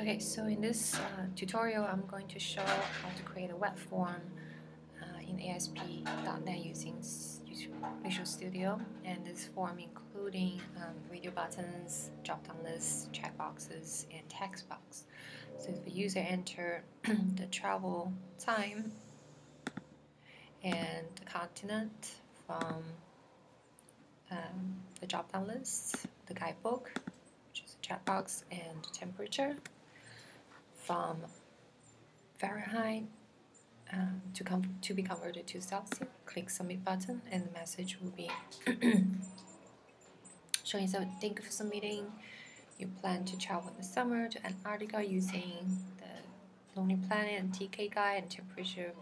Okay, so in this uh, tutorial, I'm going to show how to create a web form uh, in ASP.NET using Visual Studio, and this form including um, radio buttons, drop-down lists, checkboxes, and text box. So if the user enter the travel time and the continent from um, the drop-down list, the guidebook, which is a checkbox, and temperature, from Fahrenheit um, to, to be converted to Celsius. Click submit button and the message will be showing so thank you for submitting. You plan to travel in the summer to Antarctica using the Lonely Planet and DK guide and temperature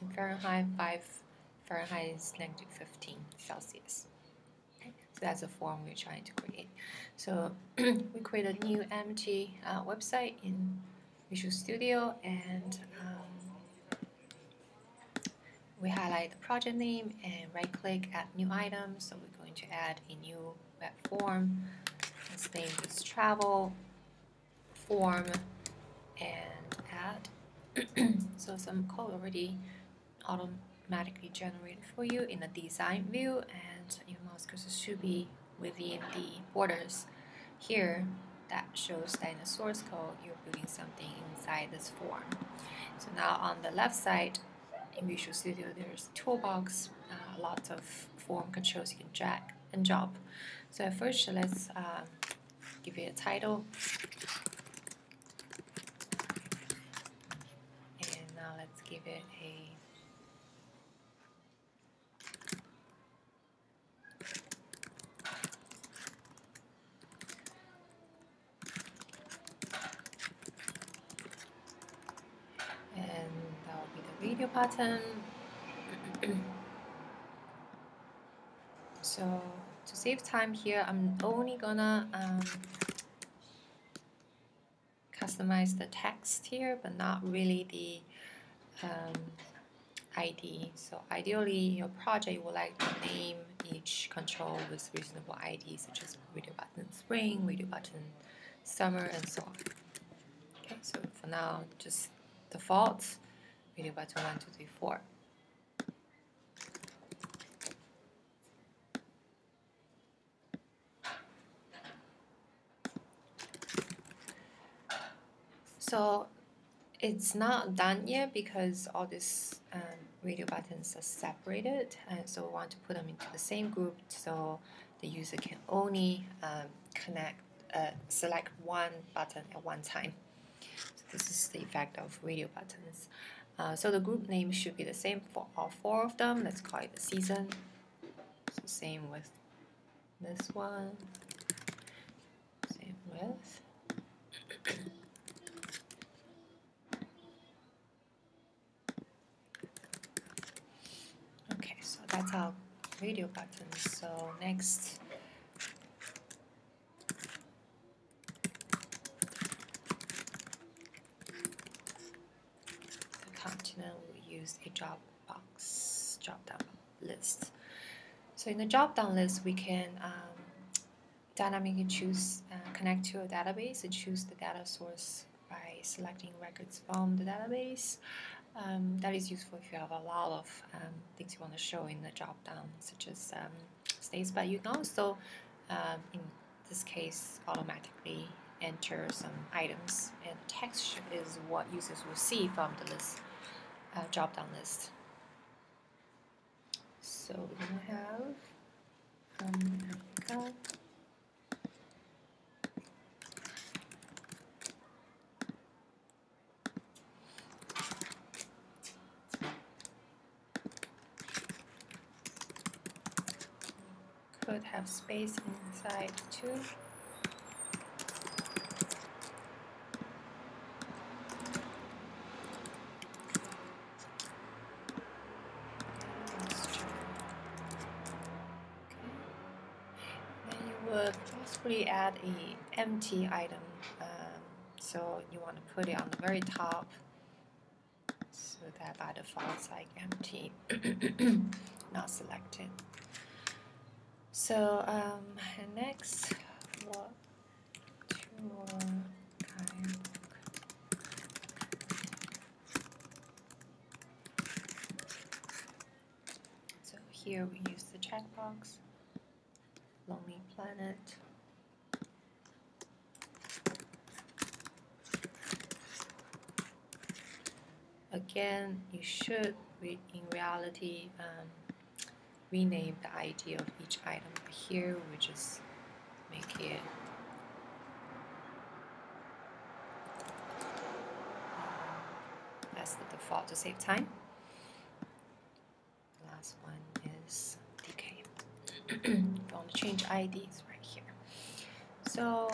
in Fahrenheit 5 Fahrenheit is negative 15 Celsius. So that's the form we're trying to create. So we create a new empty uh, website in Visual Studio and um, we highlight the project name and right click add new item so we're going to add a new web form. Its name is travel form and add. So some code already automatically generated for you in the design view and your mouse cursor should be within the borders here that shows that in the source code you're building something inside this form. So now on the left side in Visual Studio there's toolbox, uh, lots of form controls you can drag and drop. So first let's uh, give it a title and now let's give it a radio button. so to save time here, I'm only gonna um, customize the text here, but not really the um, ID. So ideally, your project you would like to name each control with reasonable ID, such as radio button spring, radio button summer, and so on. Okay, so for now, just default radio button 1, 2, 3, 4. So it's not done yet because all these um, radio buttons are separated and so we want to put them into the same group so the user can only um, connect, uh, select one button at one time. So this is the effect of radio buttons. Uh, so the group name should be the same for all four of them. Let's call it the season. So same with this one. Same with. okay, so that's our radio button. So next continent, drop box, drop down list. So in the drop down list, we can um, dynamically choose uh, connect to a database and choose the data source by selecting records from the database. Um, that is useful if you have a lot of um, things you want to show in the drop down, such as um, states, but you can also, um, in this case, automatically enter some items, and text is what users will see from the list uh, drop down list. So gonna have um, Could have space inside too. successfully add a empty item. Um, so you want to put it on the very top so that by default it's like empty, not selected. So um, next, what kind So here we use the checkbox, Lonely Planet. Again, you should, in reality, um, rename the ID of each item. Here, we just make it um, as the default to save time. The last one is DK. if you want to change IDs right here. So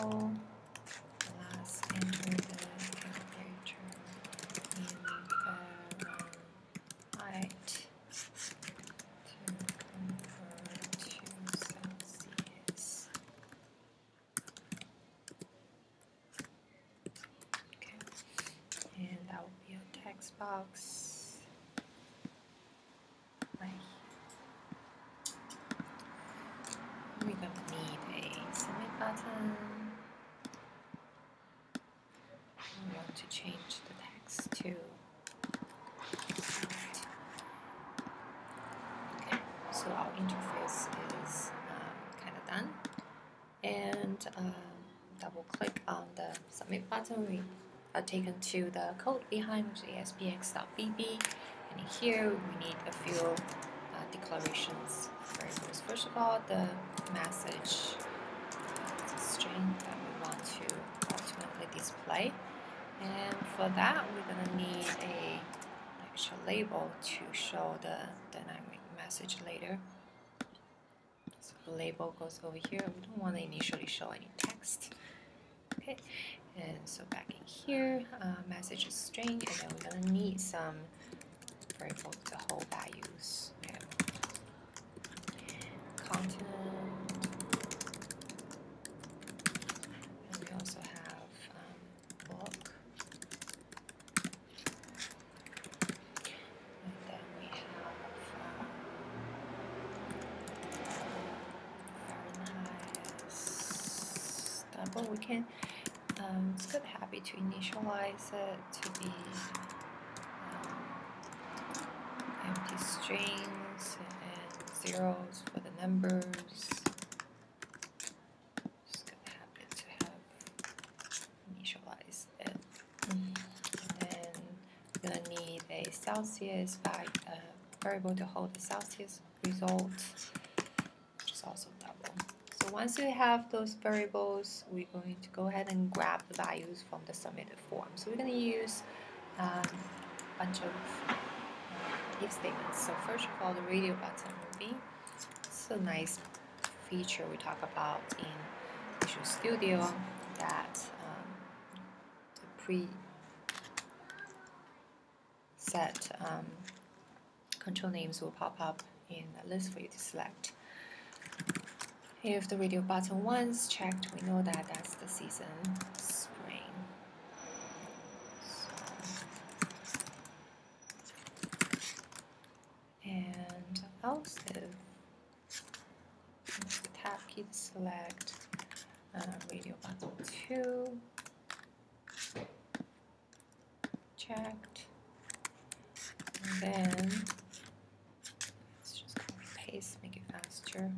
last enter the temperature in the height to convert to Celsius. Okay, and that will be a text box right we're gonna need a submit button. We want to change the text to. Okay, so our interface is um, kind of done. And um, double click on the submit button. We are taken to the code behind, which is aspx.vb. And here we need a few uh, declarations variables. First of all, the message uh, string that we want to ultimately display. And for that, we're going to need a actual label to show the dynamic message later. So the label goes over here. We don't want to initially show any text. Okay, and so back in here, uh, message is string, and then we're to need some variable to hold values. Okay. Content. And we also have um, book. And then we have um, Fahrenheit. But we can, um, it's good happy to initialize it to be um, empty strings and zeros for the numbers. Just gonna happen to have initialized it. And then we're gonna need a Celsius by, uh, variable to hold the Celsius result, which is also. So once we have those variables, we're going to go ahead and grab the values from the submitted form. So we're going to use um, a bunch of uh, if statements. So first of all, the radio button will be it's a nice feature we talk about in Visual Studio that um, the pre set um, control names will pop up in a list for you to select. If the radio button once checked, we know that that's the season spring. So, and else if tab key to select uh, radio button 2 checked and then let's just copy paste make it faster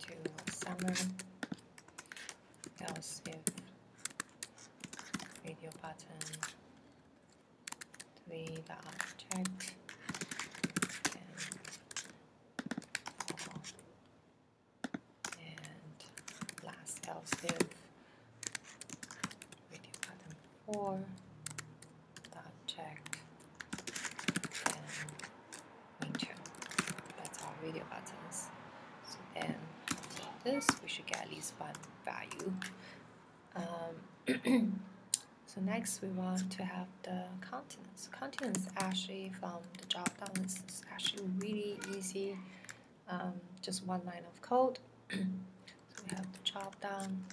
to summer else if radio button 3 dot checked and fall. and if radio button 4 dot checked and winter that's our radio buttons so then this we should get at least one value. Um, so next we want to have the continents. Continents actually from the drop down is actually really easy. Um, just one line of code. So we have drop down.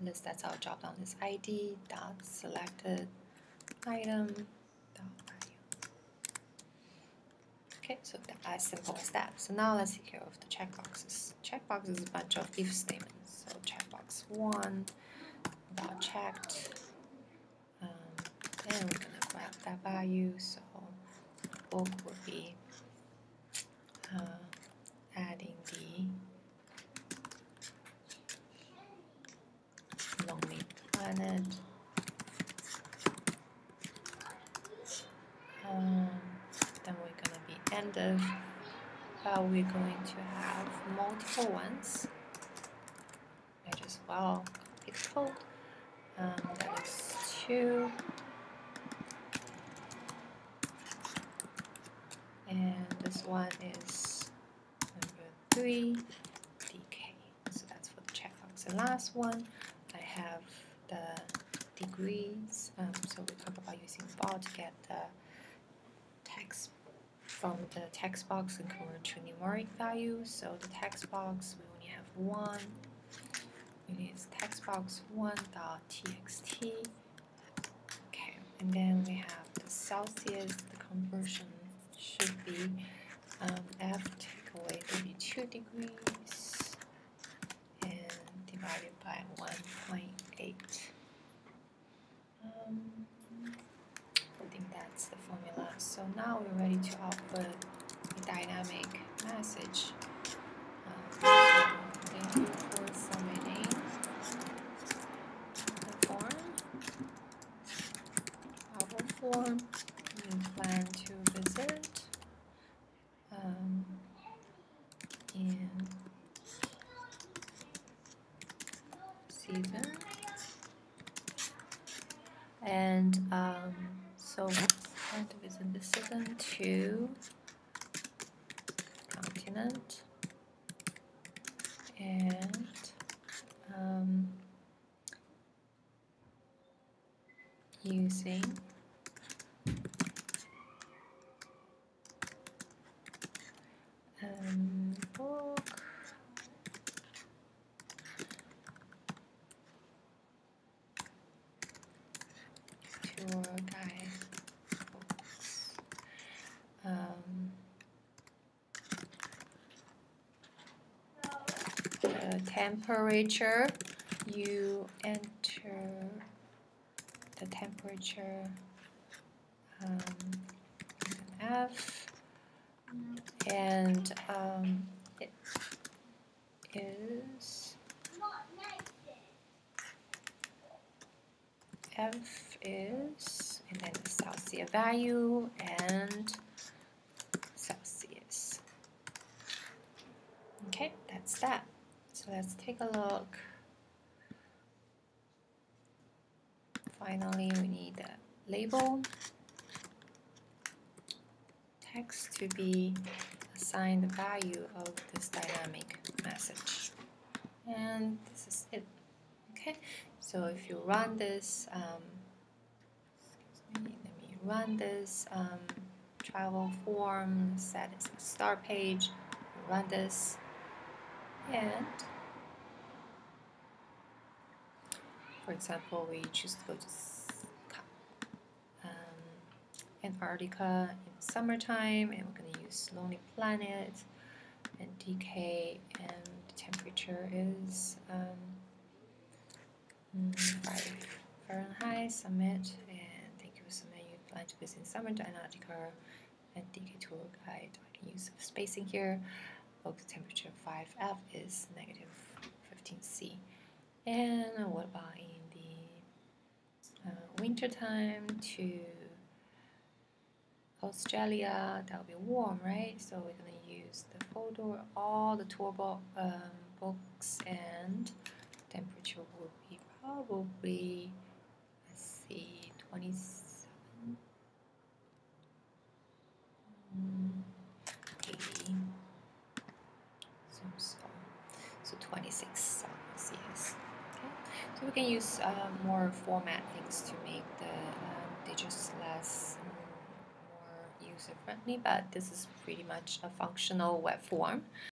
List that's our drop down list id dot selected item dot value. Okay so that, as simple as that. So now let's take care of the checkboxes checkbox is a bunch of if statements. So checkbox one dot checked um, then we're gonna grab that value. So book would be uh, adding the lonely planet. Um, then we're gonna be end of, but we're going to have multiple ones. I just well the code. Um, that is two. And this one is number three, DK. So that's for the checkbox. The last one, degrees. Um, so we talk about using bar to get the text from the text box and convert to numeric value. So the text box, we only have one. It is text box one dot txt. Okay, and then we have the Celsius, the conversion should be um, F take away 32 degrees and divided by 1.8. I think that's the formula. So now we're ready to output a dynamic message. Um, thank you for submitting the form. Our form. You plan to visit um, in season and um, so plan to visit the season two continent and um, using um, book. Tour guide books. Um, the temperature. You enter the temperature um, F and um, it is F is and then the Celsius value and Celsius. Okay, that's that. So let's take a look. Finally, we need the label text to be assigned the value of this dynamic message. And this is it. Okay, so if you run this, um, excuse me, let me run this um, travel form, set as a start page, run this, and for example, we choose to go to um, Antarctica in summertime, and we're going to use Lonely Planet and DK, and the temperature is um, 5 Fahrenheit. Submit, and thank you submitting. You plan to visit in summer to Antarctica and DK tour guide. I can use spacing here. Local temperature 5F is negative 15C. And what about in uh, winter time to Australia? That'll be warm, right? So we're gonna use the folder, all the tour bo um, books, and temperature will be probably let's see, 27. Mm, 80. So, so, so 26 Celsius. Okay, so we can use format things to make the um, digits less um, more user friendly, but this is pretty much a functional web form.